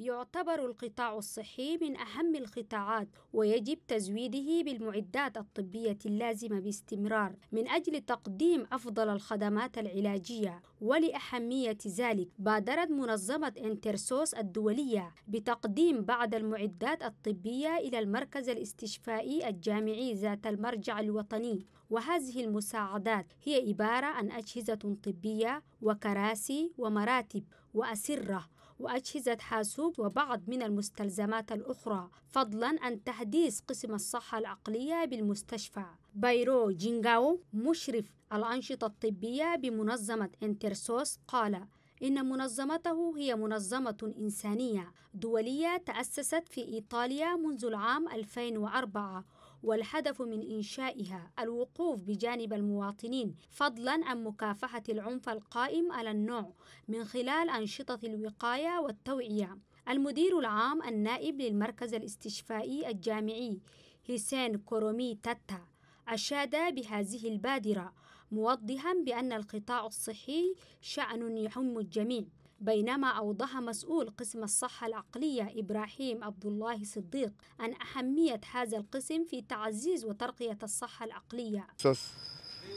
يعتبر القطاع الصحي من أهم القطاعات ويجب تزويده بالمعدات الطبية اللازمة باستمرار من أجل تقديم أفضل الخدمات العلاجية. ولأهمية ذلك بادرت منظمة إنترسوس الدولية بتقديم بعض المعدات الطبية إلى المركز الاستشفائي الجامعي ذات المرجع الوطني. وهذه المساعدات هي عبارة عن أجهزة طبية وكراسي ومراتب وأسرة وأجهزة حاسوب وبعض من المستلزمات الأخرى فضلا عن تحديث قسم الصحة العقلية بالمستشفى. بايرو جينغاو مشرف الأنشطة الطبية بمنظمة انترسوس قال إن منظمته هي منظمة إنسانية دولية تأسست في إيطاليا منذ العام 2004 والهدف من إنشائها الوقوف بجانب المواطنين فضلا عن مكافحة العنف القائم على النوع من خلال أنشطة الوقاية والتوعية. المدير العام النائب للمركز الاستشفائي الجامعي هيسين كورومي تاتا أشاد بهذه البادرة موضحا بأن القطاع الصحي شأن يهم الجميع. بينما أوضح مسؤول قسم الصحة العقلية إبراهيم عبد الله صديق عن أهمية هذا القسم في تعزيز وترقية الصحة العقلية.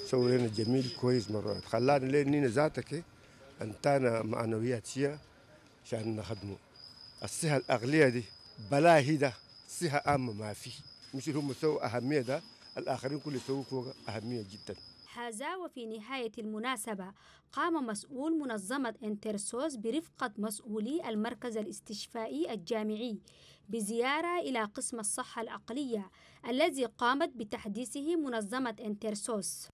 سوي لنا جميل كويس مرات خلانا لين ذاتك أنتنا معنويات هي عشان نخدمه. الصحة العقلية دي بلا ده صحة عامة ما في. مش هم سووا أهمية ده الآخرين كل يسووا فوق أهمية جدا. هذا وفي نهاية المناسبة. قام مسؤول منظمة انترسوس برفقة مسؤولي المركز الاستشفائي الجامعي بزيارة إلى قسم الصحة العقلية الذي قامت بتحديثه منظمة انترسوس